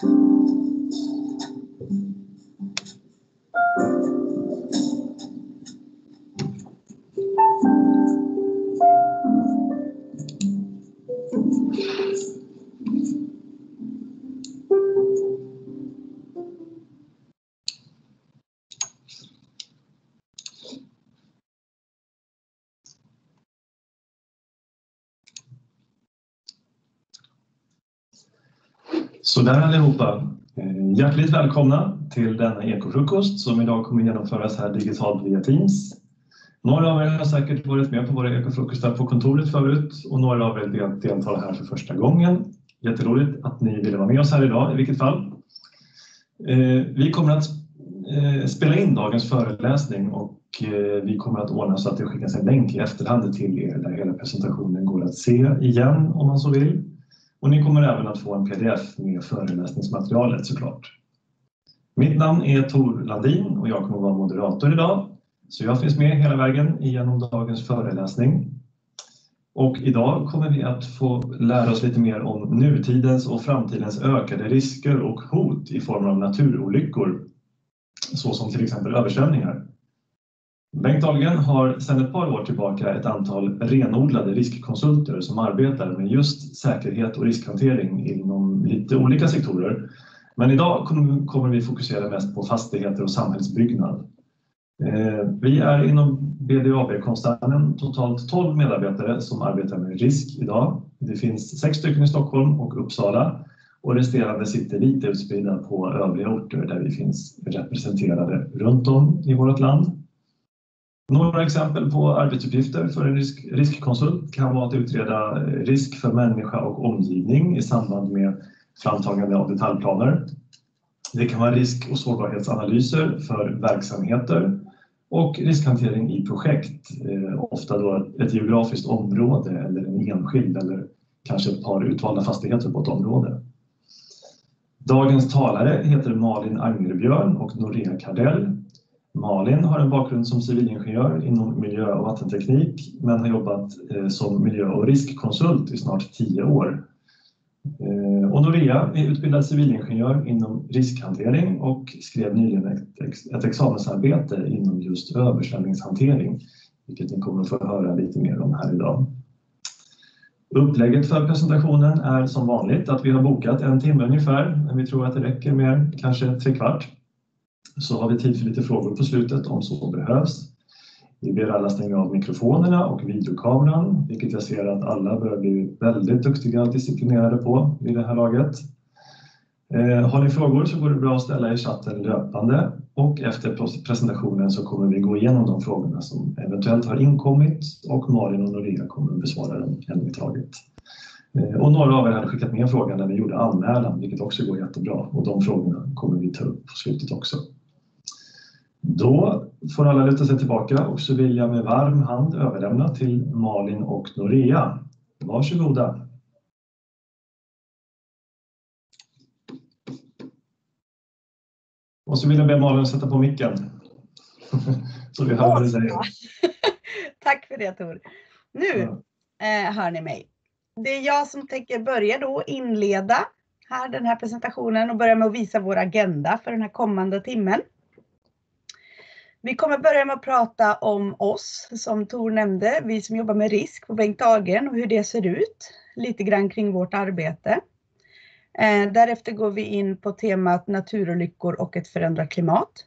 Thank you. Sådär allihopa. Eh, hjärtligt välkomna till denna ekofrukost som idag kommer genomföras här digitalt via Teams. Några av er har säkert varit med på våra ekofrukostar på kontoret förut och några av er deltar här för första gången. Jätteroligt att ni ville vara med oss här idag i vilket fall. Eh, vi kommer att eh, spela in dagens föreläsning och vi kommer att ordna så att det skickas en länk i efterhand till er där hela presentationen går att se igen om man så vill. Och ni kommer även att få en pdf med föreläsningsmaterialet såklart. Mitt namn är Tor Landin och jag kommer att vara moderator idag. Så jag finns med hela vägen genom dagens föreläsning. Och idag kommer vi att få lära oss lite mer om nutidens och framtidens ökade risker och hot i form av naturolyckor. Såsom till exempel översvämningar. Bengt Ahlgren har sedan ett par år tillbaka ett antal renodlade riskkonsulter som arbetar med just säkerhet och riskhantering inom lite olika sektorer. Men idag kommer vi fokusera mest på fastigheter och samhällsbyggnad. Eh, vi är inom BDAB-koncernen totalt 12 medarbetare som arbetar med risk idag. Det finns sex stycken i Stockholm och Uppsala och resterande sitter lite utspridda på övriga orter där vi finns representerade runt om i vårt land. Några exempel på arbetsuppgifter för en risk, riskkonsult kan vara att utreda eh, risk för människa och omgivning i samband med framtagande av detaljplaner. Det kan vara risk och sårbarhetsanalyser för verksamheter och riskhantering i projekt, eh, ofta då ett geografiskt område eller en enskild eller kanske ett par utvalda fastigheter på ett område. Dagens talare heter Malin Angerbjörn och Norea Kardell. Malin har en bakgrund som civilingenjör inom miljö och vattenteknik men har jobbat eh, som miljö och riskkonsult i snart tio år. Eh, och Norea är utbildad civilingenjör inom riskhantering och skrev nyligen ett, ett examensarbete inom just översvämningshantering, vilket ni kommer att få höra lite mer om här idag. Upplägget för presentationen är som vanligt att vi har bokat en timme ungefär, men vi tror att det räcker med kanske tre kvart. Så har vi tid för lite frågor på slutet om så behövs. Vi ber alla stänga av mikrofonerna och videokameran, vilket jag ser att alla börjar bli väldigt duktiga och disciplinerade på vid det här laget. Eh, Har ni frågor så går det bra att ställa i chatten löpande och efter presentationen så kommer vi gå igenom de frågorna som eventuellt har inkommit och Malin och Norea kommer att besvara dem en i taget. Eh, och några av er hade skickat med en fråga när vi gjorde anmälan, vilket också går jättebra. Och de frågorna kommer vi ta upp på slutet också. Då får alla luta sig tillbaka och så vill jag med varm hand överlämna till Malin och Norea. Varsågoda. Och så vill jag be Malin sätta på micken. Så vi hör vad du säger. Tack för det Tor. Nu eh, hör ni mig. Det är jag som tänker börja då inleda här den här presentationen och börja med att visa vår agenda för den här kommande timmen. Vi kommer börja med att prata om oss, som Tor nämnde, vi som jobbar med risk på Bengt Dagen och hur det ser ut. Lite grann kring vårt arbete. Eh, därefter går vi in på temat naturolyckor och ett förändrat klimat.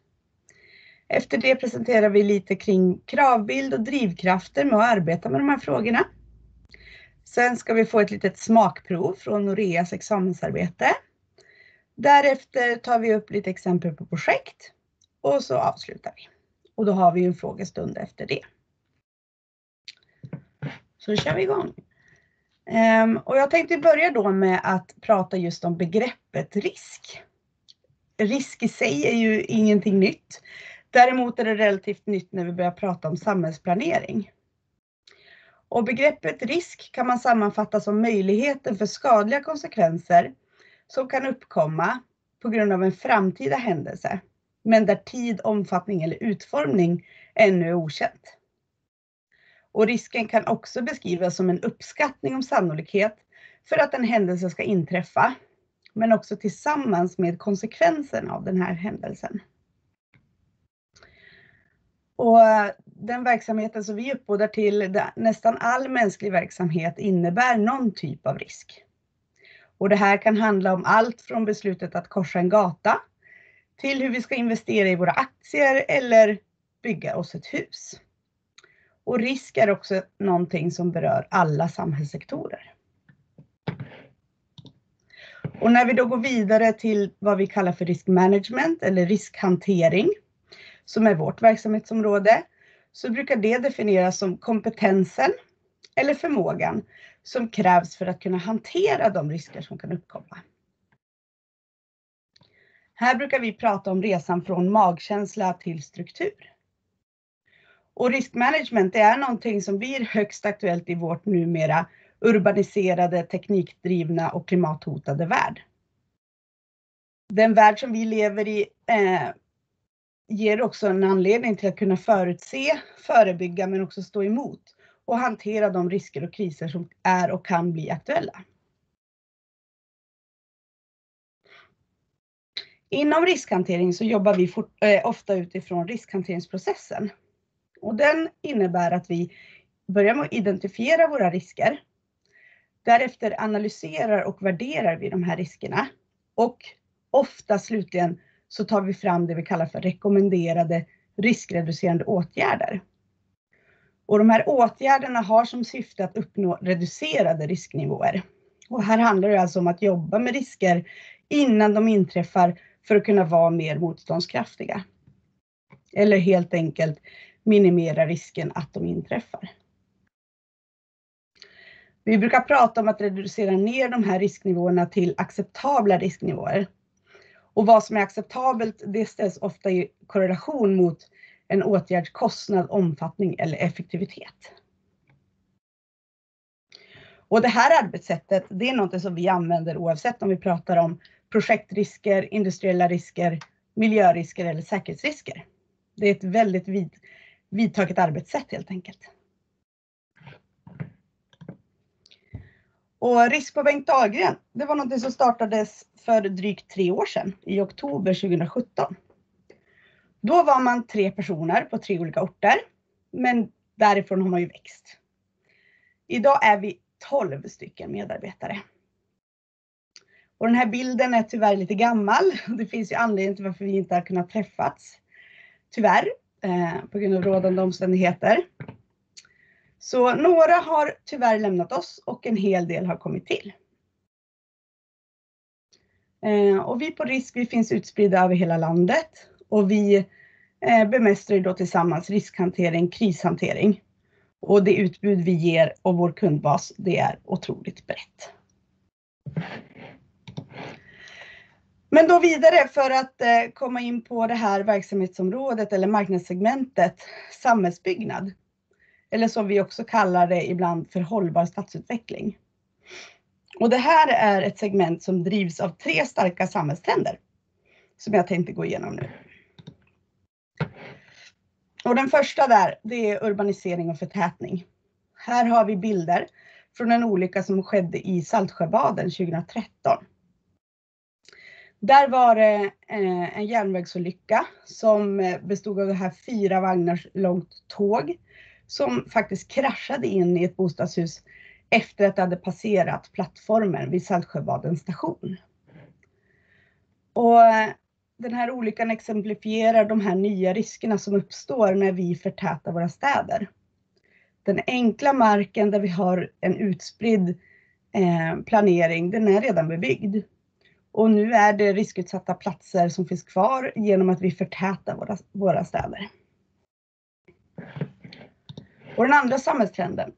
Efter det presenterar vi lite kring kravbild och drivkrafter med att arbeta med de här frågorna. Sen ska vi få ett litet smakprov från Noreas examensarbete. Därefter tar vi upp lite exempel på projekt och så avslutar vi. Och då har vi en frågestund efter det. Så kör vi igång. Um, och jag tänkte börja då med att prata just om begreppet risk. Risk i sig är ju ingenting nytt. Däremot är det relativt nytt när vi börjar prata om samhällsplanering. Och begreppet risk kan man sammanfatta som möjligheten för skadliga konsekvenser som kan uppkomma på grund av en framtida händelse, men där tid, omfattning eller utformning ännu är okänt. Och risken kan också beskrivas som en uppskattning om sannolikhet för att en händelse ska inträffa, men också tillsammans med konsekvensen av den här händelsen. Och eh, den verksamheten som vi uppbådar till, nästan all mänsklig verksamhet innebär någon typ av risk. Och det här kan handla om allt från beslutet att korsa en gata till hur vi ska investera i våra aktier eller bygga oss ett hus. Och risk är också någonting som berör alla samhällssektorer. Och när vi då går vidare till vad vi kallar för riskmanagement eller riskhantering, som är vårt verksamhetsområde, så brukar det definieras som kompetensen eller förmågan som krävs för att kunna hantera de risker som kan uppkomma. Här brukar vi prata om resan från magkänsla till struktur. Och riskmanagement är någonting som blir högst aktuellt i vårt numera urbaniserade, teknikdrivna och klimathotade värld. Den värld som vi lever i eh, ger också en anledning till att kunna förutse, förebygga men också stå emot och hantera de risker och kriser som är och kan bli aktuella. Inom riskhantering så jobbar vi fort, eh, ofta utifrån riskhanteringsprocessen. Och den innebär att vi börjar med att identifiera våra risker. Därefter analyserar och värderar vi de här riskerna. Och ofta slutligen så tar vi fram det vi kallar för rekommenderade riskreducerande åtgärder. Och de här åtgärderna har som syfte att uppnå reducerade risknivåer. Och här handlar det alltså om att jobba med risker innan de inträffar för att kunna vara mer motståndskraftiga. Eller helt enkelt minimera risken att de inträffar. Vi brukar prata om att reducera ner de här risknivåerna till acceptabla risknivåer. Och vad som är acceptabelt, det ställs ofta i korrelation mot en åtgärds kostnad, omfattning eller effektivitet. Och det här arbetssättet, det är något som vi använder oavsett om vi pratar om projektrisker, industriella risker, miljörisker eller säkerhetsrisker. Det är ett väldigt vid, vidtaget arbetssätt helt enkelt. Och Risk på Bengt Dahlgren, det var något som startades för drygt tre år sedan, i oktober 2017. Då var man tre personer på tre olika orter, men därifrån har man ju växt. Idag är vi 12 stycken medarbetare. Och den här bilden är tyvärr lite gammal. Det finns ju anledning till varför vi inte har kunnat träffats. Tyvärr, eh, på grund av rådande omständigheter. Så några har tyvärr lämnat oss och en hel del har kommit till. Eh, och vi på RISK vi finns utspridda över hela landet och vi eh, bemästrar då tillsammans riskhantering, krishantering. Och det utbud vi ger och vår kundbas, det är otroligt brett. Men då vidare för att eh, komma in på det här verksamhetsområdet eller marknadssegmentet samhällsbyggnad. Eller som vi också kallar det ibland för hållbar stadsutveckling. Och det här är ett segment som drivs av tre starka samhällstrender som jag tänkte gå igenom nu. Och den första där, det är urbanisering och förtätning. Här har vi bilder från en olycka som skedde i Saltsjöbaden 2013. Där var det eh, en järnvägsolycka som eh, bestod av det här fyra vagnars långt tåg som faktiskt kraschade in i ett bostadshus efter att det hade passerat plattformen vid Saltsjöbadens station. Och eh, den här olyckan exemplifierar de här nya riskerna som uppstår när vi förtätar våra städer. Den enkla marken där vi har en utspridd planering, den är redan bebyggd. Och nu är det riskutsatta platser som finns kvar genom att vi förtätar våra, våra städer. Och den andra samhällstrenden,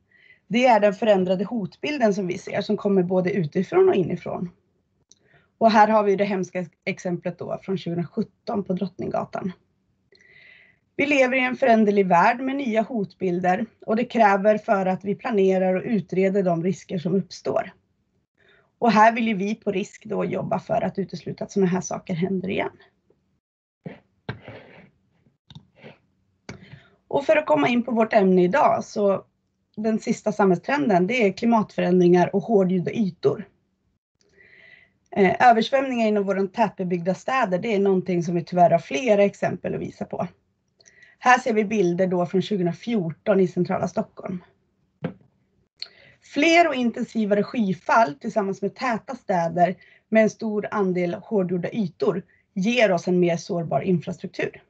det är den förändrade hotbilden som vi ser som kommer både utifrån och inifrån. Och här har vi det hemska exemplet då från 2017 på Drottninggatan. Vi lever i en föränderlig värld med nya hotbilder och det kräver för att vi planerar och utreder de risker som uppstår. Och här vill ju vi på risk då jobba för att utesluta att sådana här saker händer igen. Och för att komma in på vårt ämne idag så den sista samhällstrenden det är klimatförändringar och hårdgjorda ytor. Eh, översvämningar inom våra tätbebyggda städer, det är någonting som vi tyvärr har flera exempel att visa på. Här ser vi bilder då från 2014 i centrala Stockholm. Fler och intensivare skyfall tillsammans med täta städer med en stor andel hårdgjorda ytor ger oss en mer sårbar infrastruktur.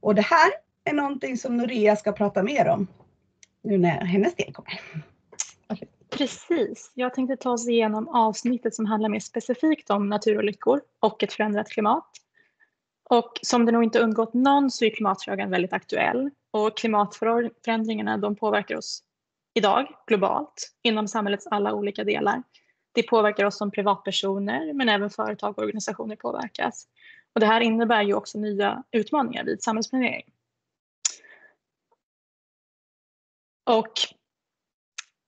Och det här är någonting som Norea ska prata mer om nu när hennes del kommer. Precis. Jag tänkte ta oss igenom avsnittet som handlar mer specifikt om naturolyckor och ett förändrat klimat. Och som det nog inte undgått någon så är klimatfrågan väldigt aktuell och klimatförändringarna de påverkar oss idag globalt inom samhällets alla olika delar. Det påverkar oss som privatpersoner men även företag och organisationer påverkas. Och det här innebär ju också nya utmaningar vid samhällsplanering. Och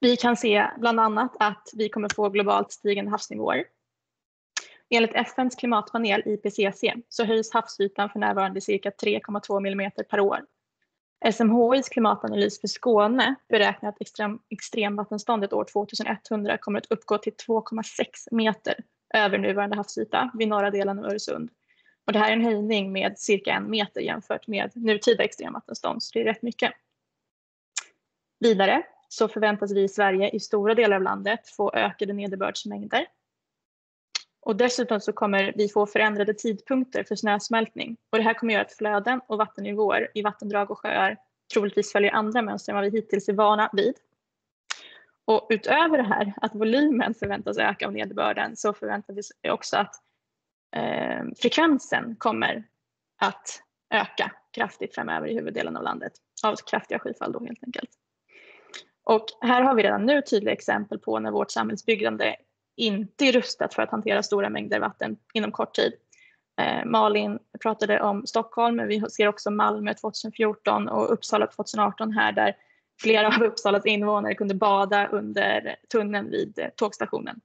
vi kan se bland annat att vi kommer få globalt stigande havsnivåer. Enligt FNs klimatpanel IPCC så höjs havsytan för närvarande cirka 3,2 millimeter per år. SMHIs klimatanalys för Skåne beräknar att extrem, extremvattenståndet år 2100 kommer att uppgå till 2,6 meter över nuvarande havsyta vid norra delen av Öresund. Och det här är en höjning med cirka en meter jämfört med nutida extremvattenstånd, så det är rätt mycket. Vidare så förväntas vi i Sverige i stora delar av landet få ökade nederbördsmängder. Och dessutom så kommer vi få förändrade tidpunkter för snösmältning och det här kommer göra att flöden och vattennivåer i vattendrag och sjöar troligtvis följer andra mönster än vad vi hittills är vana vid. Och utöver det här att volymen förväntas öka av nederbörden så förväntar vi oss också att eh, frekvensen kommer att öka kraftigt framöver i huvuddelen av landet av kraftiga skyfall då helt enkelt. Och här har vi redan nu tydliga exempel på när vårt samhällsbyggande inte är rustat för att hantera stora mängder vatten inom kort tid. Eh, Malin pratade om Stockholm, men vi ser också Malmö 2014 och Uppsala 2018 här där flera av Uppsalas invånare kunde bada under tunneln vid tågstationen.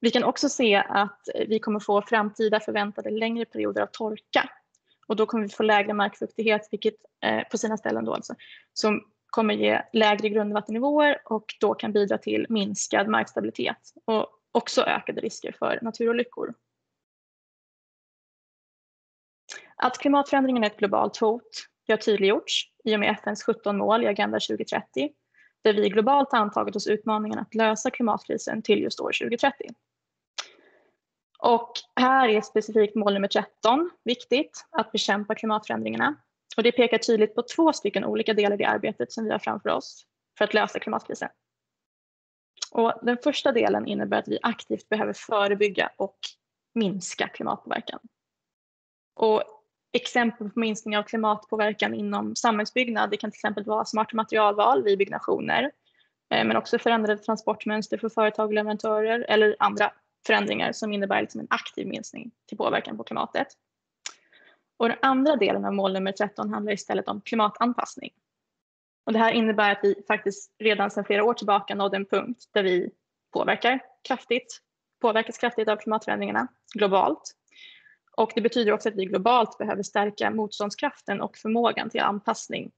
Vi kan också se att vi kommer få framtida förväntade längre perioder av torka och då kommer vi få lägre markfuktighet, vilket eh, på sina ställen då alltså, som kommer ge lägre grundvattennivåer och då kan bidra till minskad markstabilitet och också ökade risker för naturolyckor. Att klimatförändringen är ett globalt hot det har tydliggjorts i och med FNs 17 mål i Agenda 2030 där vi globalt antagit oss utmaningen att lösa klimatkrisen till just år 2030. Och här är specifikt mål nummer 13 viktigt, att bekämpa klimatförändringarna och det pekar tydligt på två stycken olika delar i arbetet som vi har framför oss för att lösa klimatkrisen. Och den första delen innebär att vi aktivt behöver förebygga och minska klimatpåverkan. Och exempel på minskning av klimatpåverkan inom samhällsbyggnad det kan till exempel vara smarta materialval vid byggnationer, eh, men också förändrade transportmönster för företag och leverantörer eller andra förändringar som innebär liksom en aktiv minskning till påverkan på klimatet. Och den andra delen av mål nummer 13 handlar istället om klimatanpassning. Och det här innebär att vi faktiskt redan sedan flera år tillbaka nådde en punkt där vi påverkar kraftigt, påverkas kraftigt av klimatförändringarna globalt. Och det betyder också att vi globalt behöver stärka motståndskraften och förmågan till anpassning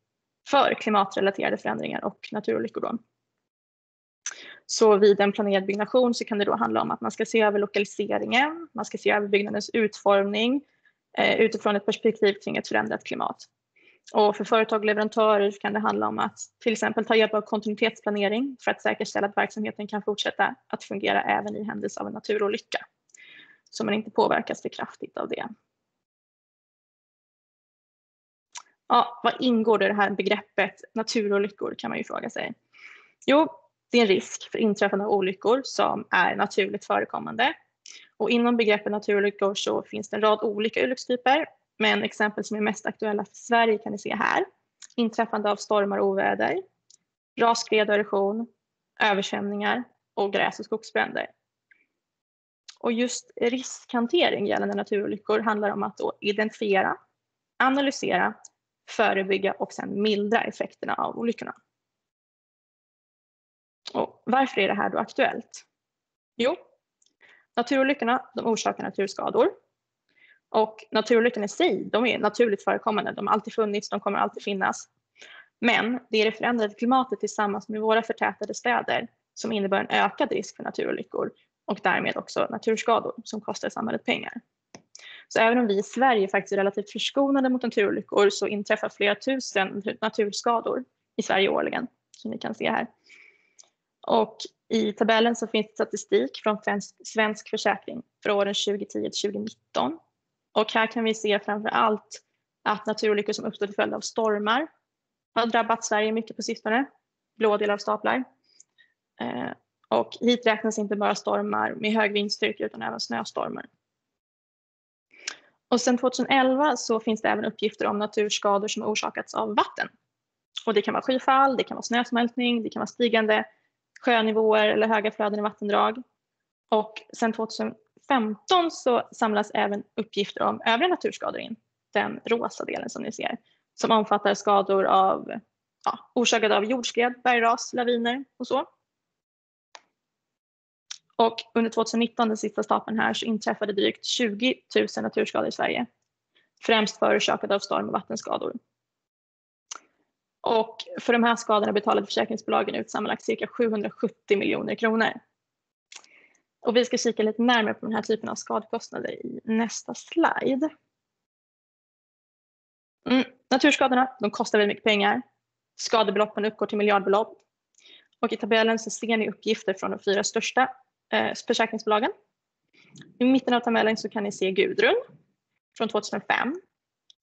för klimatrelaterade förändringar och naturolyckor. Då. Så vid en planerad byggnation så kan det då handla om att man ska se över lokaliseringen, man ska se över byggnadens utformning Eh, utifrån ett perspektiv kring ett förändrat klimat. Och för företag och leverantörer kan det handla om att till exempel ta hjälp av kontinuitetsplanering för att säkerställa att verksamheten kan fortsätta att fungera även i händelse av en naturolycka. Så man inte påverkas för kraftigt av det. Ja, vad ingår i det här begreppet naturolyckor kan man ju fråga sig. Jo, det är en risk för inträffande av olyckor som är naturligt förekommande. Och inom begreppet naturolyckor så finns det en rad olika olyckstyper men exempel som är mest aktuella för Sverige kan ni se här. Inträffande av stormar och oväder, raskred och erosion, översvämningar och gräs och skogsbränder. Och just riskhantering gällande naturolyckor handlar om att identifiera, analysera, förebygga och sedan mildra effekterna av olyckorna. Och varför är det här då aktuellt? Jo, naturolyckorna de orsakar naturskador och naturolyckorna i sig, de är naturligt förekommande. De har alltid funnits, de kommer alltid finnas. Men det är det förändrade klimatet tillsammans med våra förtätade städer som innebär en ökad risk för naturolyckor och därmed också naturskador som kostar samhället pengar. Så även om vi i Sverige faktiskt är relativt förskonade mot naturolyckor så inträffar flera tusen naturskador i Sverige årligen, som ni kan se här. Och i tabellen så finns statistik från Svensk Försäkring för åren 2010 till 2019 och här kan vi se framför allt att naturolyckor som uppstår till följd av stormar har drabbat Sverige mycket på sistone. Blå delar av staplar. Eh, och hit räknas inte bara stormar med hög vindstyrka utan även snöstormar. Och sedan 2011 så finns det även uppgifter om naturskador som orsakats av vatten. Och det kan vara skyfall, det kan vara snösmältning, det kan vara stigande sjönivåer eller höga flöden i vattendrag. Och sedan 2015 så samlas även uppgifter om övriga naturskador in, den rosa delen som ni ser, som omfattar skador av, ja, orsakade av jordskred, bergras, laviner och så. Och under 2019, den sista stapeln här, så inträffade drygt 20 000 naturskador i Sverige. Främst förorsakade av storm och vattenskador. Och för de här skadorna betalade försäkringsbolagen ut sammanlagt cirka 770 miljoner kronor. Och vi ska kika lite närmare på den här typen av skadekostnader i nästa slide. Mm. Naturskadorna de kostar väldigt mycket pengar. Skadebeloppen uppgår till miljardbelopp. Och i tabellen så ser ni uppgifter från de fyra största eh, försäkringsbolagen. I mitten av tabellen så kan ni se Gudrun från 2005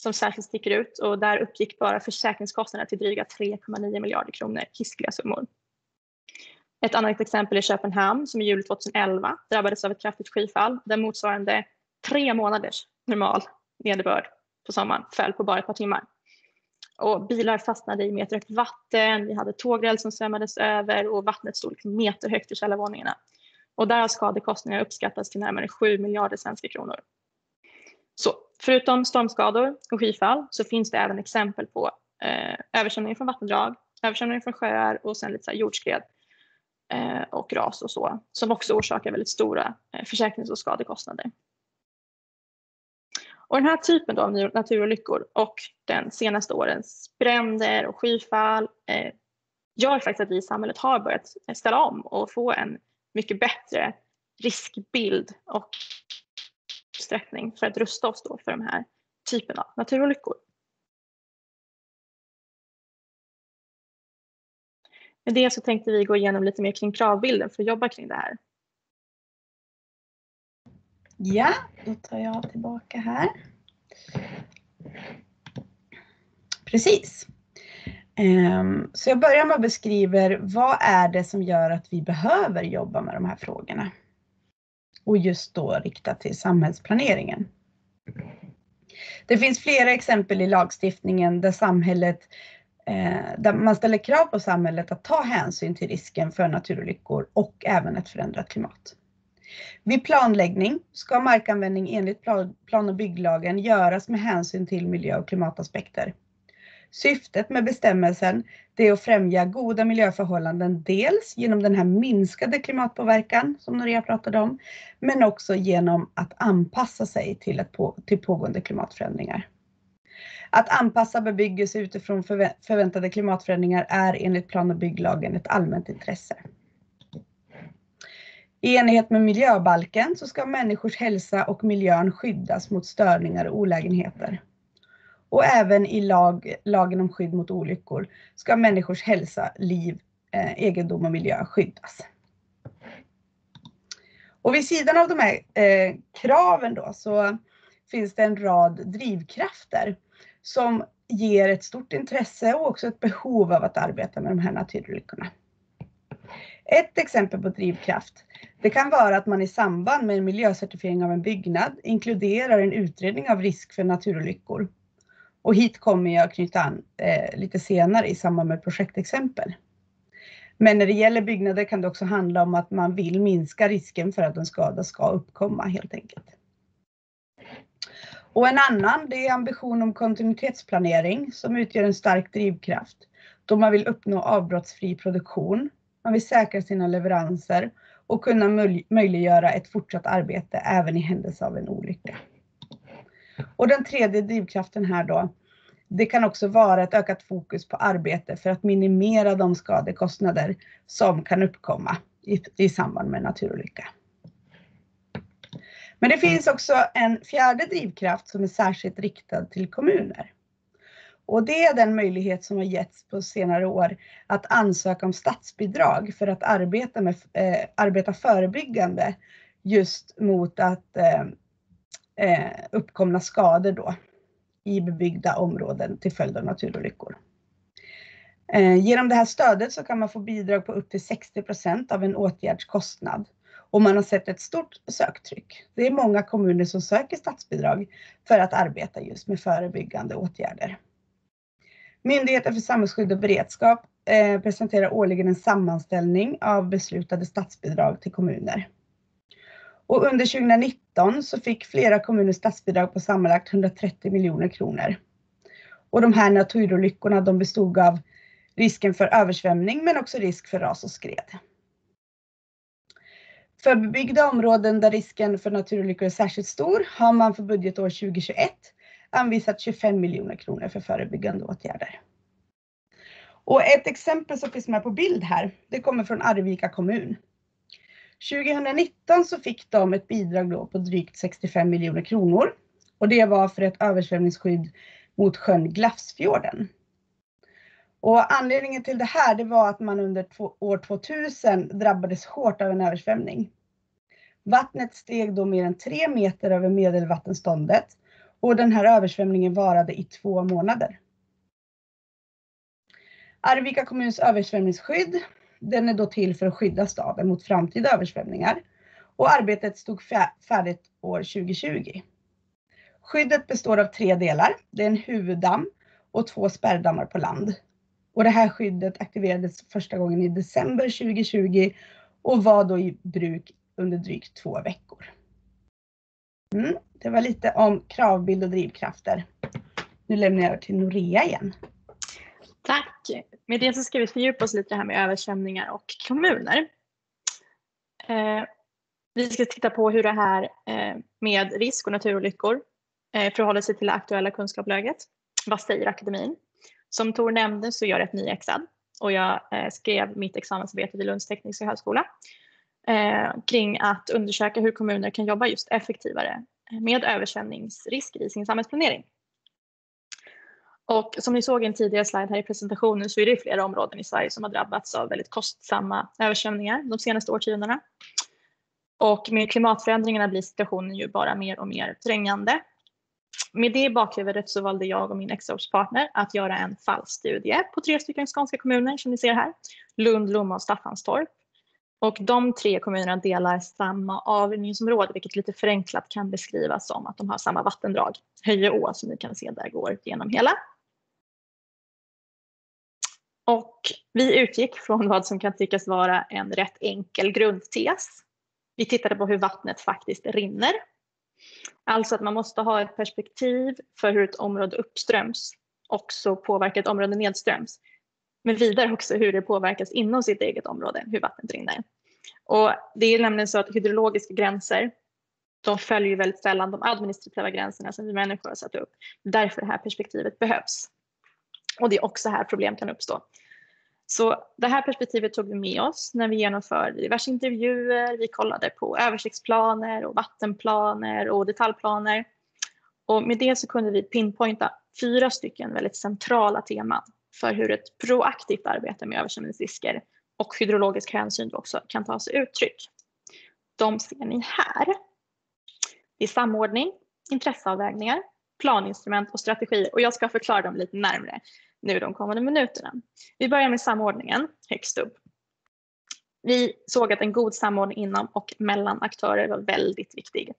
som särskilt sticker ut och där uppgick bara försäkringskostnaderna till dryga 3,9 miljarder kronor, hiskliga summor. Ett annat exempel är Köpenhamn som i juli 2011 drabbades av ett kraftigt skyfall där motsvarande tre månaders normal nederbörd på sommaren föll på bara ett par timmar. Och bilar fastnade i meterhögt vatten, vi hade tågräls som svämmades över och vattnet stod liksom meterhögt i källarvåningarna. Och där har skadekostnaderna uppskattats till närmare 7 miljarder svenska kronor. Så förutom stormskador och skyfall så finns det även exempel på eh, översvämning från vattendrag, översvämning från sjöar och sen lite så jordskred eh, och ras och så som också orsakar väldigt stora eh, försäkrings och skadekostnader. Och den här typen av naturolyckor och den senaste årens bränder och skyfall eh, gör faktiskt att vi i samhället har börjat ställa om och få en mycket bättre riskbild och utsträckning för att rusta oss då för de här typen av naturolyckor. Med det så tänkte vi gå igenom lite mer kring kravbilden för att jobba kring det här. Ja, då tar jag tillbaka här. Precis. Ehm, så jag börjar med att beskriva vad är det som gör att vi behöver jobba med de här frågorna. Och just då riktat till samhällsplaneringen. Det finns flera exempel i lagstiftningen där samhället eh, där man ställer krav på samhället att ta hänsyn till risken för naturolyckor och även ett förändrat klimat. Vid planläggning ska markanvändning enligt plan och bygglagen göras med hänsyn till miljö och klimataspekter. Syftet med bestämmelsen är att främja goda miljöförhållanden, dels genom den här minskade klimatpåverkan som Norea pratade om, men också genom att anpassa sig till, ett på, till pågående klimatförändringar. Att anpassa bebyggelse utifrån förväntade klimatförändringar är enligt plan och bygglagen ett allmänt intresse. I enlighet med miljöbalken så ska människors hälsa och miljön skyddas mot störningar och olägenheter. Och även i lag, lagen om skydd mot olyckor ska människors hälsa, liv, eh, egendom och miljö skyddas. Och vid sidan av de här eh, kraven då så finns det en rad drivkrafter som ger ett stort intresse och också ett behov av att arbeta med de här naturolyckorna. Ett exempel på drivkraft, det kan vara att man i samband med en miljöcertifiering av en byggnad inkluderar en utredning av risk för naturolyckor. Och hit kommer jag knyta an eh, lite senare i samband med projektexempel. Men när det gäller byggnader kan det också handla om att man vill minska risken för att en skada ska uppkomma helt enkelt. Och en annan, det är ambition om kontinuitetsplanering som utgör en stark drivkraft då man vill uppnå avbrottsfri produktion. Man vill säkra sina leveranser och kunna möjliggöra ett fortsatt arbete även i händelse av en olycka. Och den tredje drivkraften här då, det kan också vara ett ökat fokus på arbete för att minimera de skadekostnader som kan uppkomma i, i samband med naturolycka. Men det finns också en fjärde drivkraft som är särskilt riktad till kommuner. Och det är den möjlighet som har getts på senare år att ansöka om statsbidrag för att arbeta, med, eh, arbeta förebyggande just mot att eh, Eh, uppkomna skador då i bebyggda områden till följd av naturolyckor. Eh, genom det här stödet så kan man få bidrag på upp till 60% av en åtgärdskostnad och man har sett ett stort söktryck. Det är många kommuner som söker statsbidrag för att arbeta just med förebyggande åtgärder. Myndigheten för samhällsskydd och beredskap eh, presenterar årligen en sammanställning av beslutade statsbidrag till kommuner. Och under 2019 så fick flera kommuner statsbidrag på sammanlagt 130 miljoner kronor. Och de här naturolyckorna de bestod av risken för översvämning men också risk för ras och skred. För bebyggda områden där risken för naturolyckor är särskilt stor har man för budgetår 2021 anvisat 25 miljoner kronor för förebyggande åtgärder. Och ett exempel som finns med på bild här, det kommer från Arvika kommun. 2019 så fick de ett bidrag då på drygt 65 miljoner kronor och det var för ett översvämningsskydd mot sjön Glafsfjorden. Och anledningen till det här det var att man under år 2000 drabbades hårt av en översvämning. Vattnet steg då mer än tre meter över medelvattenståndet och den här översvämningen varade i två månader. Arvika kommuns översvämningsskydd, den är då till för att skydda staden mot framtida översvämningar och arbetet stod färdigt år 2020. Skyddet består av tre delar. Det är en huvuddamm och två spärrdammar på land. Och det här skyddet aktiverades första gången i december 2020 och var då i bruk under drygt två veckor. Mm, det var lite om kravbild och drivkrafter. Nu lämnar jag över till Norea igen. Tack! Med det så ska vi fördjupa oss lite här med översvämningar och kommuner. Eh, vi ska titta på hur det här eh, med risk och naturolyckor eh, förhåller sig till det aktuella kunskapsläget. Vad säger akademin? Som Tor nämnde så är jag rätt nyexad och jag eh, skrev mitt examensarbete vid Lunds tekniska högskola eh, kring att undersöka hur kommuner kan jobba just effektivare med översvämningsrisker i sin samhällsplanering. Och som ni såg i en tidigare slide här i presentationen så är det flera områden i Sverige som har drabbats av väldigt kostsamma översvämningar de senaste årtiondena. Och med klimatförändringarna blir situationen ju bara mer och mer trängande med det i bakhuvudet så valde jag och min exorpspartner att göra en fallstudie på tre stycken skånska kommuner som ni ser här. Lund, Lomma och Staffanstorp. Och de tre kommunerna delar samma avrinningsområde vilket lite förenklat kan beskrivas som att de har samma vattendrag. Höje å som ni kan se där går genom hela. Och vi utgick från vad som kan tyckas vara en rätt enkel grundtes. Vi tittade på hur vattnet faktiskt rinner. Alltså att man måste ha ett perspektiv för hur ett område uppströms också påverkar ett område nedströms. Men vidare också hur det påverkas inom sitt eget område, hur vattnet rinner. Och det är nämligen så att hydrologiska gränser, de följer väldigt sällan de administrativa gränserna som vi människor har satt upp. Därför det här perspektivet behövs. Och det är också här problem kan uppstå. Så det här perspektivet tog vi med oss när vi genomförde diverse intervjuer. Vi kollade på översiktsplaner och vattenplaner och detaljplaner. Och med det så kunde vi pinpointa fyra stycken väldigt centrala teman för hur ett proaktivt arbete med översvämningsrisker och hydrologisk hänsyn också kan ta sig uttryck. De ser ni här. Det är samordning, intresseavvägningar, planinstrument och strategier och jag ska förklara dem lite närmre nu de kommande minuterna. Vi börjar med samordningen högst upp. Vi såg att en god samordning inom och mellan aktörer var väldigt viktig.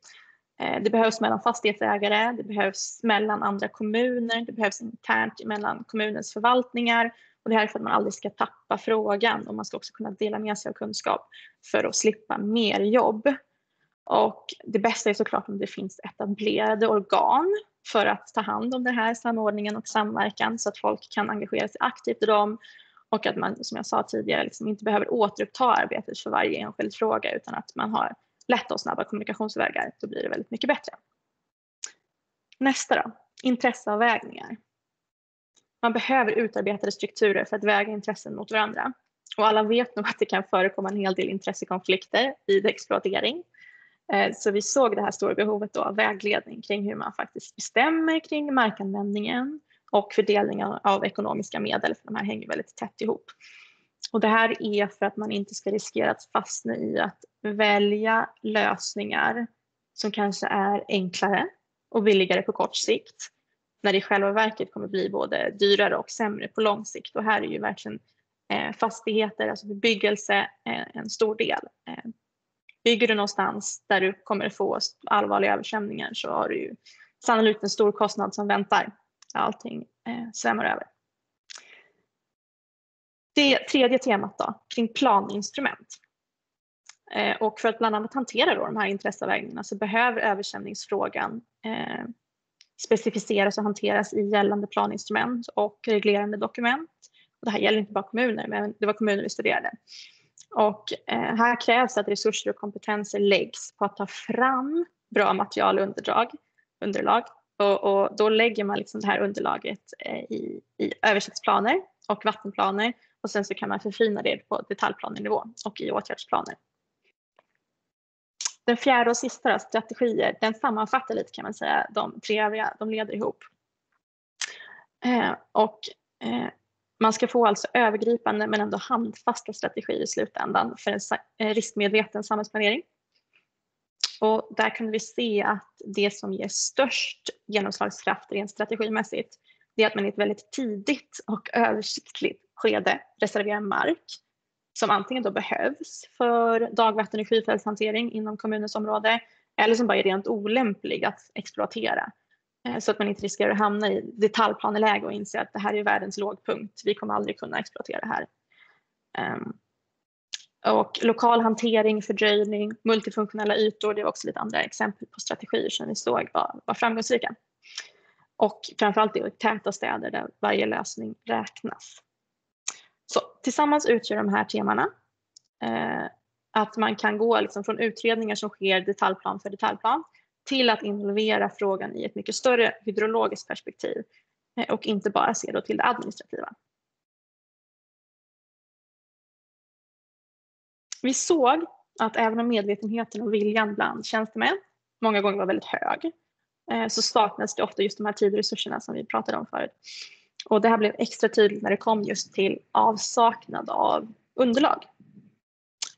Eh, det behövs mellan fastighetsägare, det behövs mellan andra kommuner, det behövs internt mellan kommunens förvaltningar och det här är för att man aldrig ska tappa frågan och man ska också kunna dela med sig av kunskap för att slippa mer jobb. Och det bästa är såklart om det finns etablerade organ för att ta hand om den här samordningen och samverkan så att folk kan engagera sig aktivt i dem och att man, som jag sa tidigare, liksom inte behöver återuppta arbetet för varje enskild fråga utan att man har lätta och snabba kommunikationsvägar, då blir det väldigt mycket bättre. Nästa då, intresseavvägningar. Man behöver utarbetade strukturer för att väga intressen mot varandra. Och alla vet nog att det kan förekomma en hel del intressekonflikter vid exploatering. Eh, så vi såg det här stora behovet av vägledning kring hur man faktiskt bestämmer kring markanvändningen och fördelningen av ekonomiska medel, för de här hänger väldigt tätt ihop. Och det här är för att man inte ska riskera att fastna i att välja lösningar som kanske är enklare och billigare på kort sikt när det i själva verket kommer bli både dyrare och sämre på lång sikt. Och här är ju verkligen eh, fastigheter, alltså bebyggelse, eh, en stor del. Bygger du någonstans där du kommer få allvarliga översvämningar så har du ju sannolikt en stor kostnad som väntar. Allting eh, svämmar över. Det tredje temat då, kring planinstrument. Eh, och för att bland annat hantera då de här intresseavvägningarna så behöver översvämningsfrågan eh, specificeras och hanteras i gällande planinstrument och reglerande dokument. Och det här gäller inte bara kommuner, men det var kommuner vi studerade. Och eh, här krävs att resurser och kompetenser läggs på att ta fram bra material och underlag, underlag och, och då lägger man liksom det här underlaget eh, i, i översiktsplaner och vattenplaner och sen så kan man förfina det på detaljplanenivå och i åtgärdsplaner. Den fjärde och sista då, strategier, den sammanfattar lite kan man säga de tre övriga, de leder ihop. Eh, och eh, man ska få alltså övergripande men ändå handfasta strategier i slutändan för en eh, riskmedveten samhällsplanering. Och där kunde vi se att det som ger störst genomslagskraft rent strategimässigt det är att man i ett väldigt tidigt och översiktligt skede reserverar mark som antingen då behövs för dagvatten och skyfällshantering inom kommunens område eller som bara är rent olämplig att exploatera. Eh, så att man inte riskerar att hamna i detaljplaneläge och inse att det här är världens lågpunkt. Vi kommer aldrig kunna exploatera det här. Ehm, och lokal hantering, fördröjning, multifunktionella ytor, det var också lite andra exempel på strategier som vi såg var, var framgångsrika. Och framförallt i täta städer där varje lösning räknas. Så tillsammans utgör de här temana eh, att man kan gå liksom från utredningar som sker detaljplan för detaljplan till att involvera frågan i ett mycket större hydrologiskt perspektiv eh, och inte bara se då till det administrativa. Vi såg att även om medvetenheten och viljan bland tjänstemän många gånger var väldigt hög eh, så saknas det ofta just de här tidresurserna som vi pratade om förut. Och det här blev extra tydligt när det kom just till avsaknad av underlag.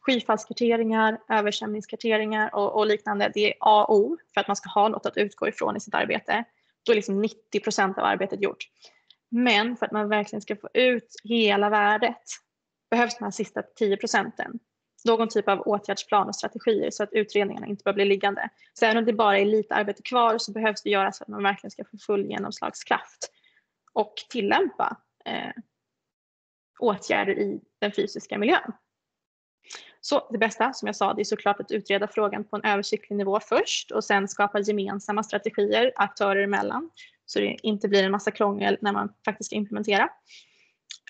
Skyfallskarteringar, översvämningskarteringar och, och, liknande, det är A och O för att man ska ha något att utgå ifrån i sitt arbete. Då är liksom 90 procent av arbetet gjort. Men för att man verkligen ska få ut hela värdet behövs de här sista 10 procenten. Någon typ av åtgärdsplan och strategier så att utredningarna inte bara blir liggande. Så även om det bara är lite arbete kvar så behövs det göras för att man verkligen ska få full genomslagskraft och tillämpa eh, åtgärder i den fysiska miljön. Så det bästa som jag sa det är såklart att utreda frågan på en översiktlig nivå först och sen skapa gemensamma strategier aktörer emellan så det inte blir en massa krångel när man faktiskt ska implementera.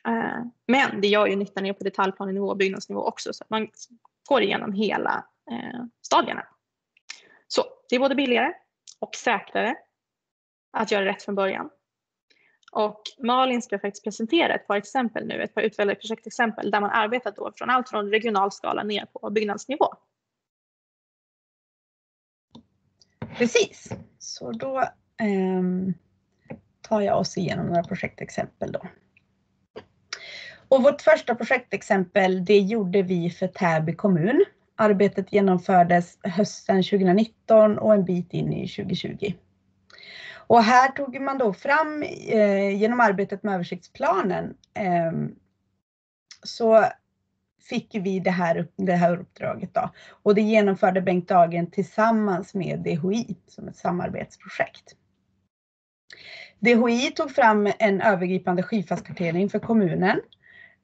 Eh, men det gör ju nytta ner på detaljplanenivå och byggnadsnivå också så att man går igenom hela eh, stadierna. Så det är både billigare och säkrare att göra rätt från början. Och Malin ska faktiskt presentera ett par exempel nu, ett par utvalda projektexempel där man arbetat då från allt från regional skala ner på byggnadsnivå. Precis, så då eh, tar jag oss igenom några projektexempel då. Och vårt första projektexempel det gjorde vi för Täby kommun. Arbetet genomfördes hösten 2019 och en bit in i 2020. Och här tog man då fram eh, genom arbetet med översiktsplanen eh, så fick vi det här, det här uppdraget då. Och det genomförde Bengt Dagen tillsammans med DHI som ett samarbetsprojekt. DHI tog fram en övergripande skifastkartering för kommunen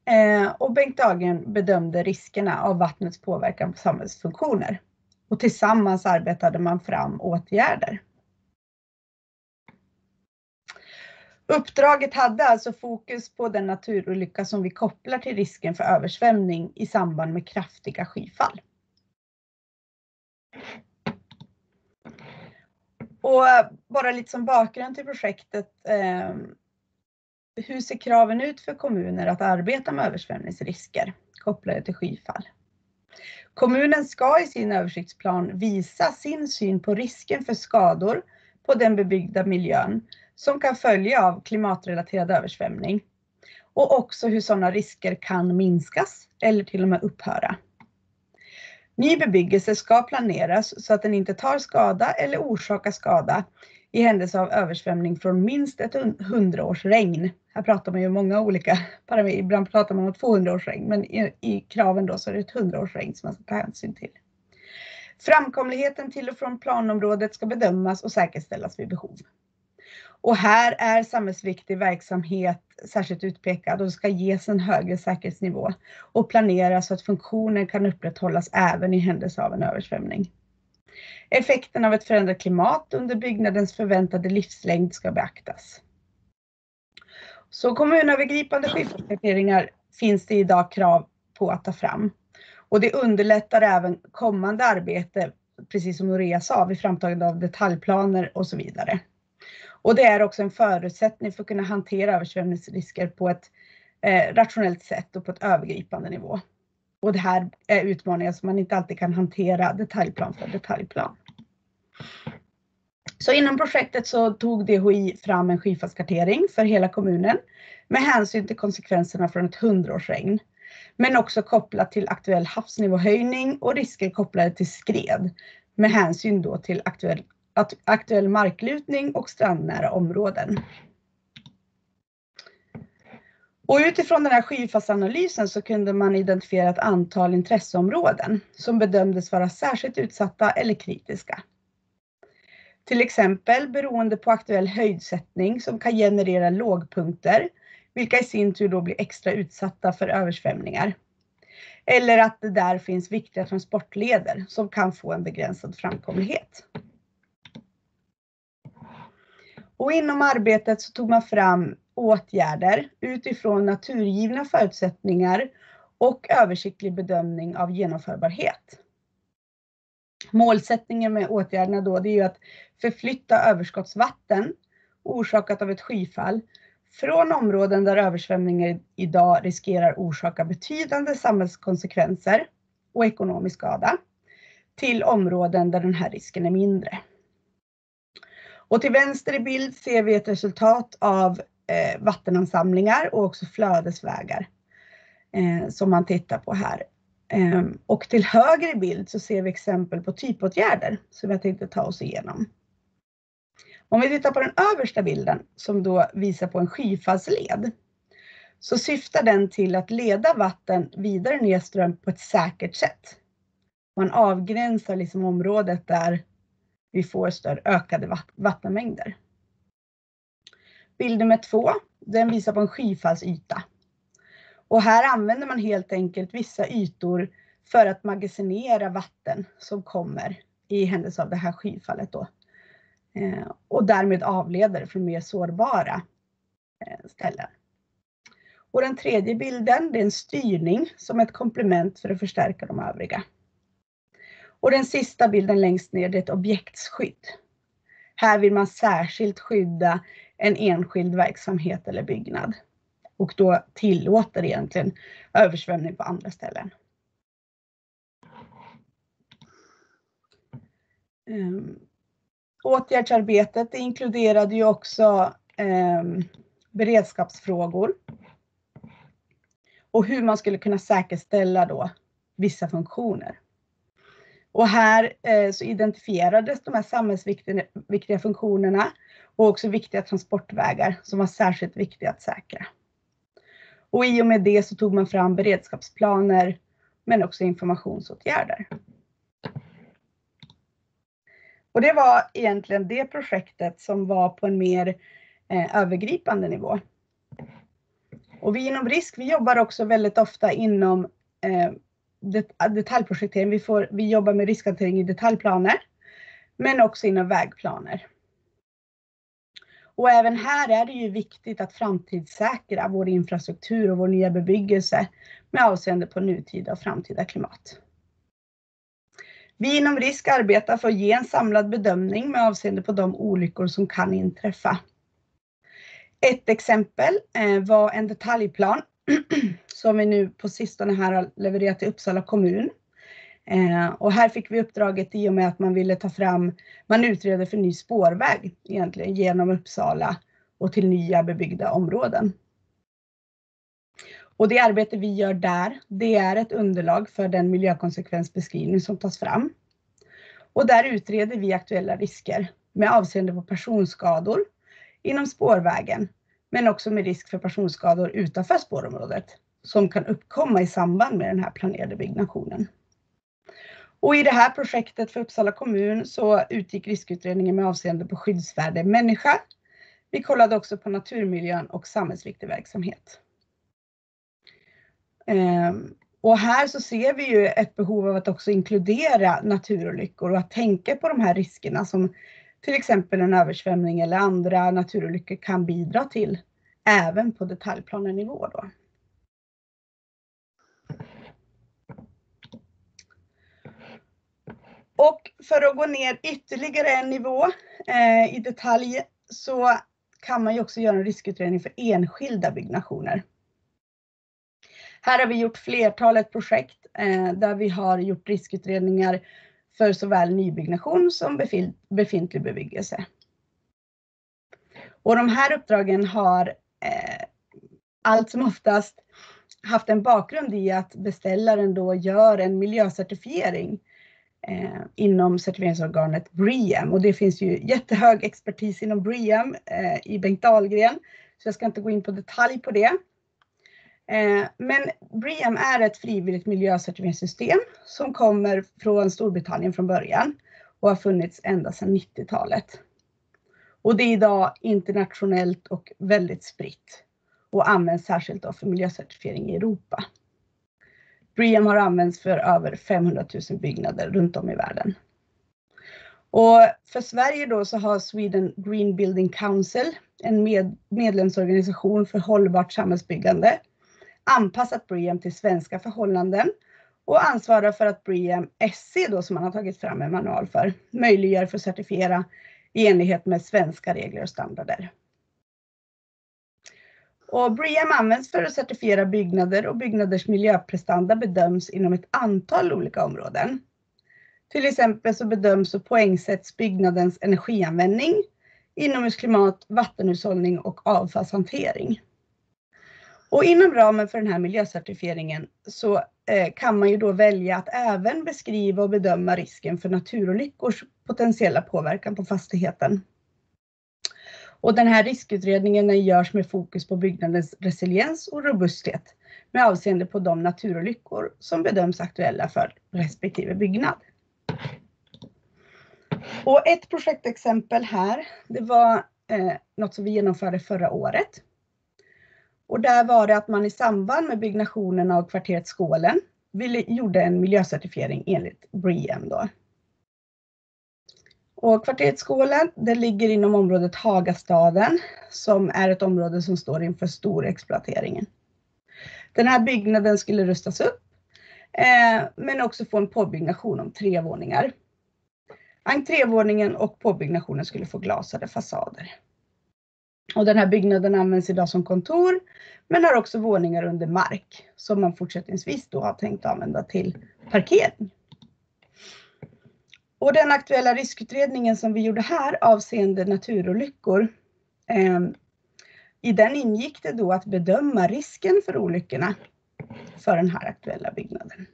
eh, och Bengt Dagen bedömde riskerna av vattnets påverkan på samhällsfunktioner. Och tillsammans arbetade man fram åtgärder. Uppdraget hade alltså fokus på den naturolycka som vi kopplar till risken för översvämning i samband med kraftiga skyfall. Och eh, bara lite som bakgrund till projektet. Eh, hur ser kraven ut för kommuner att arbeta med översvämningsrisker kopplade till skyfall? Kommunen ska i sin översiktsplan visa sin syn på risken för skador på den bebyggda miljön som kan följa av klimatrelaterad översvämning och också hur sådana risker kan minskas eller till och med upphöra. Ny bebyggelse ska planeras så att den inte tar skada eller orsakar skada i händelse av översvämning från minst ett hundraårsregn. Här pratar man ju om många olika parametrar. Ibland pratar man om 200 års regn, men i, i kraven då så är det ett 100 års regn som man ska ta hänsyn till. Framkomligheten till och från planområdet ska bedömas och säkerställas vid behov. Och här är samhällsviktig verksamhet särskilt utpekad och ska ges en högre säkerhetsnivå och planeras så att funktionen kan upprätthållas även i händelse av en översvämning. Effekten av ett förändrat klimat under byggnadens förväntade livslängd ska beaktas. Så kommunövergripande skiftkarteringar finns det idag krav på att ta fram. Och det underlättar även kommande arbete, precis som Norea sa, vid framtagande av detaljplaner och så vidare. Och det är också en förutsättning för att kunna hantera översvämningsrisker på ett eh, rationellt sätt och på ett övergripande nivå. Och det här är utmaningar som man inte alltid kan hantera detaljplan för detaljplan. Så inom projektet så tog DHI fram en skyfallskartering för hela kommunen med hänsyn till konsekvenserna från ett hundraårsregn. Men också kopplat till aktuell havsnivåhöjning och risker kopplade till skred med hänsyn då till aktuell aktuell marklutning och strandnära områden. Och utifrån den här skyfallsanalysen så kunde man identifiera ett antal intresseområden som bedömdes vara särskilt utsatta eller kritiska. Till exempel beroende på aktuell höjdsättning som kan generera lågpunkter, vilka i sin tur då blir extra utsatta för översvämningar. Eller att det där finns viktiga transportleder som kan få en begränsad framkomlighet. Och inom arbetet så tog man fram åtgärder utifrån naturgivna förutsättningar och översiktlig bedömning av genomförbarhet. Målsättningen med åtgärderna då det är ju att förflytta överskottsvatten orsakat av ett skyfall från områden där översvämningar idag riskerar orsaka betydande samhällskonsekvenser och ekonomisk skada till områden där den här risken är mindre. Och till vänster i bild ser vi ett resultat av eh, vattenansamlingar och också flödesvägar eh, som man tittar på här. Eh, och till höger i bild så ser vi exempel på typåtgärder som jag tänkte ta oss igenom. Om vi tittar på den översta bilden som då visar på en skyfallsled så syftar den till att leda vatten vidare nedström på ett säkert sätt. Man avgränsar liksom området där vi får större ökade vattenmängder. Bild nummer två, den visar på en skyfallsyta. Och här använder man helt enkelt vissa ytor för att magasinera vatten som kommer i händelse av det här skyfallet då. Eh, och därmed avleder från mer sårbara eh, ställen. Och den tredje bilden, det är en styrning som ett komplement för att förstärka de övriga. Och den sista bilden längst ner, det är ett objektsskydd. Här vill man särskilt skydda en enskild verksamhet eller byggnad och då tillåter egentligen översvämning på andra ställen. Um, åtgärdsarbetet inkluderade ju också um, beredskapsfrågor och hur man skulle kunna säkerställa då vissa funktioner. Och här eh, så identifierades de här samhällsviktiga funktionerna och också viktiga transportvägar som var särskilt viktiga att säkra. Och i och med det så tog man fram beredskapsplaner men också informationsåtgärder. Och det var egentligen det projektet som var på en mer eh, övergripande nivå. Och vi inom RISK, vi jobbar också väldigt ofta inom eh, Äh, detaljprojektering. Vi, får, vi jobbar med riskhantering i detaljplaner, men också inom vägplaner. Och även här är det ju viktigt att framtidssäkra vår infrastruktur och vår nya bebyggelse med avseende på nutida och framtida klimat. Vi inom RISK arbetar för att ge en samlad bedömning med avseende på de olyckor som kan inträffa. Ett exempel eh, var en detaljplan som vi nu på sistone här har levererat till Uppsala kommun. Eh, och här fick vi uppdraget i och med att man ville ta fram, man utreder för ny spårväg egentligen genom Uppsala och till nya bebyggda områden. Och det arbete vi gör där, det är ett underlag för den miljökonsekvensbeskrivning som tas fram. Och där utreder vi aktuella risker med avseende på personskador inom spårvägen, men också med risk för personskador utanför spårområdet som kan uppkomma i samband med den här planerade byggnationen. Och i det här projektet för Uppsala kommun så utgick riskutredningen med avseende på skyddsvärde människa. Vi kollade också på naturmiljön och samhällsviktig verksamhet. Ehm, och här så ser vi ju ett behov av att också inkludera naturolyckor och att tänka på de här riskerna som till exempel en översvämning eller andra naturolyckor kan bidra till även på detaljplanenivå då. Och för att gå ner ytterligare en nivå eh, i detalj så kan man ju också göra en riskutredning för enskilda byggnationer. Här har vi gjort flertalet projekt eh, där vi har gjort riskutredningar för såväl nybyggnation som befintlig bebyggelse. Och de här uppdragen har eh, allt som oftast haft en bakgrund i att beställaren då gör en miljöcertifiering eh, inom certifieringsorganet BREEAM och det finns ju jättehög expertis inom BREEAM eh, i Bengt Dahlgren så jag ska inte gå in på detalj på det. Eh, men BREEAM är ett frivilligt miljöcertifieringssystem som kommer från Storbritannien från början och har funnits ända sedan 90-talet. Och det är idag internationellt och väldigt spritt och används särskilt för miljöcertifiering i Europa. BREEAM har använts för över 500 000 byggnader runt om i världen. Och för Sverige då så har Sweden Green Building Council, en med, medlemsorganisation för hållbart samhällsbyggande, anpassat BREAM till svenska förhållanden och ansvarar för att Bream SC då som man har tagit fram en manual för möjliggör för att certifiera i enlighet med svenska regler och standarder. Och BREEAM används för att certifiera byggnader och byggnaders miljöprestanda bedöms inom ett antal olika områden. Till exempel så bedöms och poängsätts byggnadens energianvändning, inomhusklimat, vattenhushållning och avfallshantering. Och inom ramen för den här miljöcertifieringen så eh, kan man ju då välja att även beskriva och bedöma risken för naturolyckors potentiella påverkan på fastigheten. Och den här riskutredningen görs med fokus på byggnadens resiliens och robusthet med avseende på de naturolyckor som bedöms aktuella för respektive byggnad. Och ett projektexempel här, det var eh, något som vi genomförde förra året. Och där var det att man i samband med byggnationen av kvarteret Skålen ville, gjorde en miljöcertifiering enligt BREEAM då. Och kvarteret Skålen, det ligger inom området Hagastaden som är ett område som står inför stor exploateringen. Den här byggnaden skulle rustas upp eh, men också få en påbyggnation om tre våningar. Entrévåningen och påbyggnationen skulle få glasade fasader. Och den här byggnaden används idag som kontor men har också våningar under mark som man fortsättningsvis då har tänkt använda till parkering. Och den aktuella riskutredningen som vi gjorde här avseende naturolyckor. Eh, I den ingick det då att bedöma risken för olyckorna för den här aktuella byggnaden.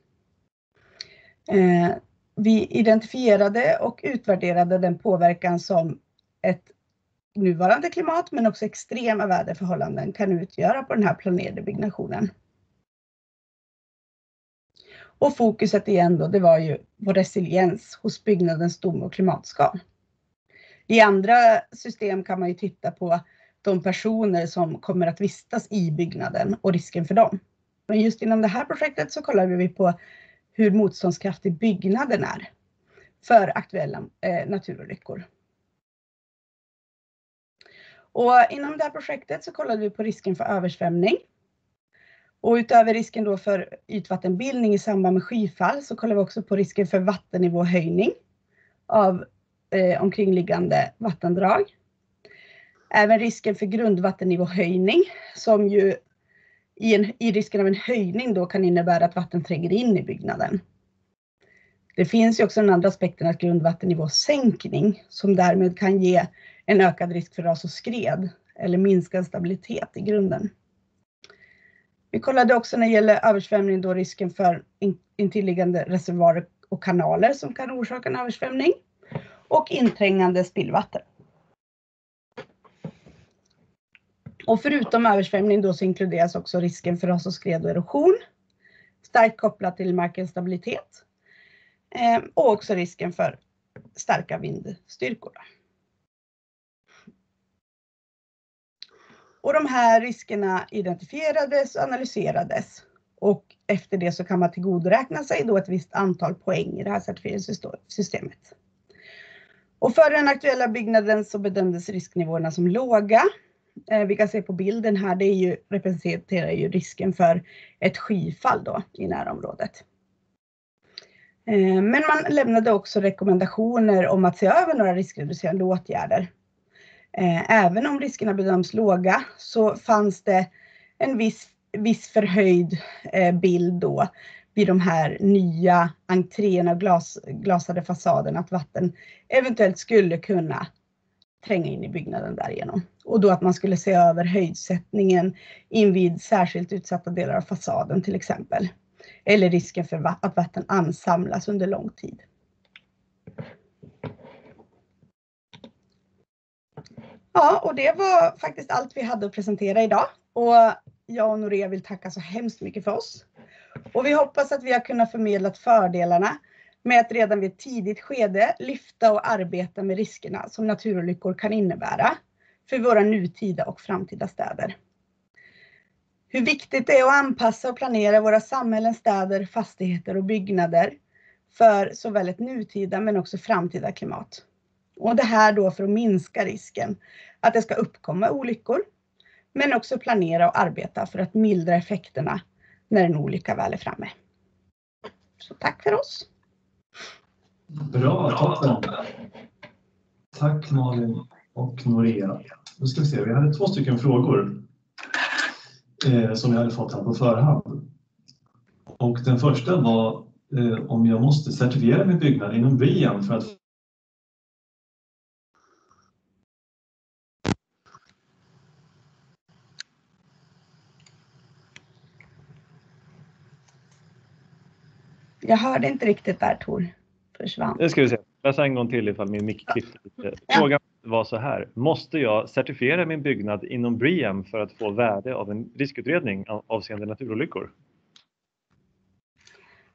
Eh, vi identifierade och utvärderade den påverkan som ett nuvarande klimat men också extrema väderförhållanden kan utgöra på den här planerade byggnationen. Och fokuset igen då, det var ju på resiliens hos byggnadens stomme och klimatskal. I andra system kan man ju titta på de personer som kommer att vistas i byggnaden och risken för dem. Men just inom det här projektet så kollar vi på hur motståndskraftig byggnaden är för aktuella eh, naturolyckor. Och inom det här projektet så kollade vi på risken för översvämning. Och utöver risken då för ytvattenbildning i samband med skyfall så kollar vi också på risken för vattennivåhöjning av eh, omkringliggande vattendrag. Även risken för grundvattennivåhöjning som ju i, en, i risken av en höjning då kan innebära att vatten tränger in i byggnaden. Det finns ju också den andra aspekten att grundvattennivåsänkning som därmed kan ge en ökad risk för ras och skred eller minskad stabilitet i grunden. Vi kollade också när det gäller översvämning då risken för intilliggande reservoarer och kanaler som kan orsaka en översvämning och inträngande spillvatten. Och förutom översvämning då så inkluderas också risken för ras och skred och erosion. Starkt kopplat till markens stabilitet. Eh, och också risken för starka vindstyrkor. Och de här riskerna identifierades och analyserades. Och efter det så kan man tillgodoräkna sig då ett visst antal poäng i det här certifieringssystemet. Och för den aktuella byggnaden så bedömdes risknivåerna som låga eh, vi kan se på bilden här, det är ju, representerar ju risken för ett skyfall då i närområdet. Eh, men man lämnade också rekommendationer om att se över några riskreducerande åtgärder. Eh, även om riskerna bedöms låga så fanns det en viss, viss förhöjd eh, bild då vid de här nya entréerna och glas, glasade fasaderna att vatten eventuellt skulle kunna tränga in i byggnaden därigenom. Och då att man skulle se över höjdsättningen invid särskilt utsatta delar av fasaden till exempel. Eller risken för att vatten ansamlas under lång tid. Ja, och det var faktiskt allt vi hade att presentera idag. Och jag och Norea vill tacka så hemskt mycket för oss. Och vi hoppas att vi har kunnat förmedla fördelarna med att redan vid ett tidigt skede lyfta och arbeta med riskerna som naturolyckor kan innebära för våra nutida och framtida städer. Hur viktigt det är att anpassa och planera våra samhällen, städer, fastigheter och byggnader för såväl ett nutida men också framtida klimat. Och det här då för att minska risken att det ska uppkomma olyckor, men också planera och arbeta för att mildra effekterna när en olycka väl är framme. Så tack för oss! Bra, toppen. Tack Malin och Norea. Nu ska vi se, vi hade två stycken frågor eh, som jag hade fått här på förhand. Och den första var eh, om jag måste certifiera min byggnad inom VM för att Jag hörde inte riktigt där Tor. Försvann. Det ska vi se. Läsa en gång till ifall min mick klippte. Frågan var så här. Måste jag certifiera min byggnad inom BREEAM för att få värde av en riskutredning avseende naturolyckor?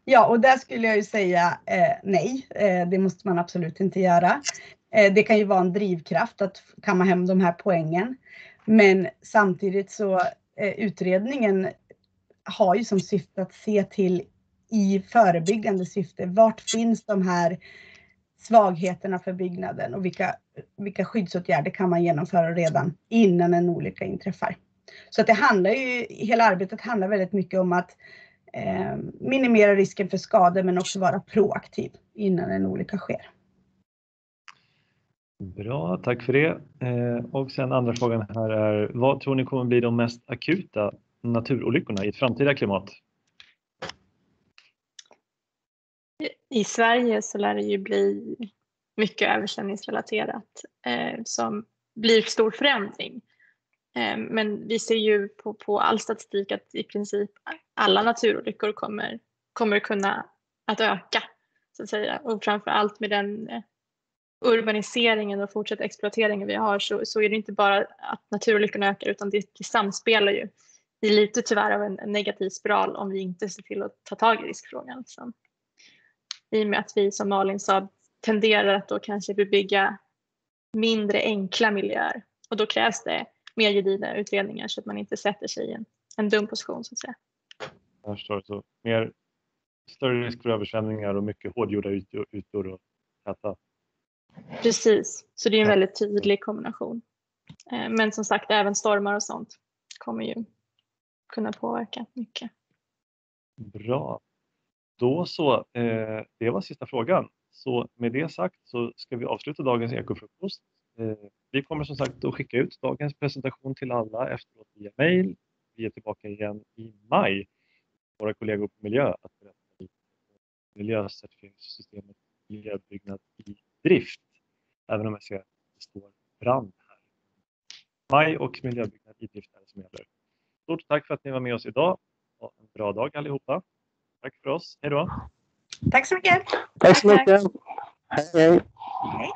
Ja, och där skulle jag ju säga eh, nej. Eh, det måste man absolut inte göra. Eh, det kan ju vara en drivkraft att kamma hem de här poängen. Men samtidigt så eh, utredningen har ju som syfte att se till i förebyggande syfte. Vart finns de här svagheterna för byggnaden och vilka, vilka skyddsåtgärder kan man genomföra redan innan en olycka inträffar. Så att det handlar ju, hela arbetet handlar väldigt mycket om att eh, minimera risken för skador men också vara proaktiv innan en olycka sker. Bra, tack för det. Eh, och sen andra frågan här är, vad tror ni kommer bli de mest akuta naturolyckorna i ett framtida klimat? I Sverige så lär det ju bli mycket översvämningsrelaterat eh, som blir stor förändring. Eh, men vi ser ju på, på all statistik att i princip alla naturolyckor kommer, kommer kunna att öka. Så att säga. Och framför allt med den eh, urbaniseringen och fortsatt exploateringen vi har så, så är det inte bara att naturolyckorna ökar utan det, det samspelar ju i lite tyvärr av en, en, negativ spiral om vi inte ser till att ta tag i riskfrågan. Liksom. I och med att vi som Malin sa tenderar att då kanske bebygga mindre enkla miljöer och då krävs det mer gedigna utredningar så att man inte sätter sig i en, en dum position så att säga. Jag förstår. Så mer, större risk för översvämningar och mycket hårdgjorda ytor, och täta. Precis, så det är en väldigt tydlig kombination. Eh, men som sagt, även stormar och sånt kommer ju kunna påverka mycket. Bra. Då så, eh, det var sista frågan. Så med det sagt så ska vi avsluta dagens ekofrukost. Eh, vi kommer som sagt att skicka ut dagens presentation till alla efteråt via mail. Vi är tillbaka igen i maj. Våra kollegor på miljö att berätta lite om miljöcertifieringssystemet miljöbyggnad i drift. Även om jag ser att det står brand här. Maj och miljöbyggnad i drift är det som gäller. Stort tack för att ni var med oss idag. Ha en bra dag allihopa. Tack för oss. Hej då. Tack så mycket. Tack så mycket. Hej, hej. Hej.